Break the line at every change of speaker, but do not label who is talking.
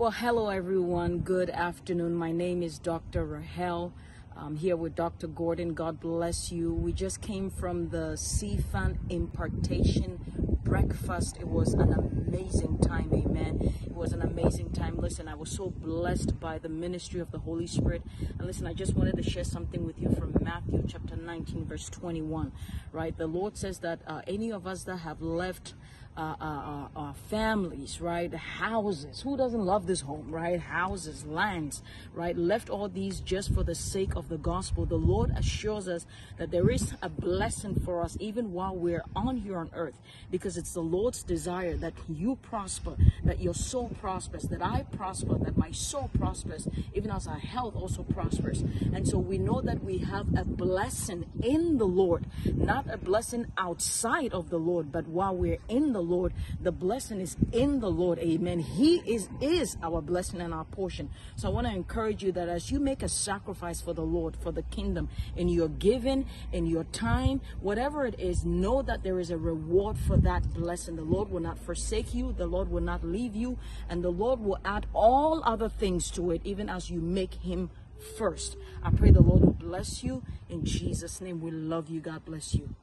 Well, hello everyone. Good afternoon. My name is Dr. Raheal. I'm here with Dr. Gordon. God bless you. We just came from the CFAN impartation breakfast. It was an amazing time. Amen. It was an amazing time. Listen, I was so blessed by the ministry of the Holy Spirit. And listen, I just wanted to share something with you from Matthew chapter 19, verse 21. Right? The Lord says that uh, any of us that have left uh, uh, uh, families, right? Houses. Who doesn't love this home, right? Houses, lands, right? Left all these just for the sake of the gospel. The Lord assures us that there is a blessing for us even while we're on here on earth because it's the Lord's desire that you prosper, that your soul prospers, that I prosper, that my soul prospers, even as our health also prospers. And so we know that we have a blessing in the Lord, not a blessing outside of the Lord, but while we're in the Lord, the blessing is in the Lord. Amen. He is is our blessing and our portion. So I want to encourage you that as you make a sacrifice for the Lord, for the kingdom, in your giving, in your time, whatever it is, know that there is a reward for that blessing. The Lord will not forsake you, the Lord will not leave you, and the Lord will add all other things to it, even as you make him first. I pray the Lord will bless you. In Jesus' name, we love you. God bless you.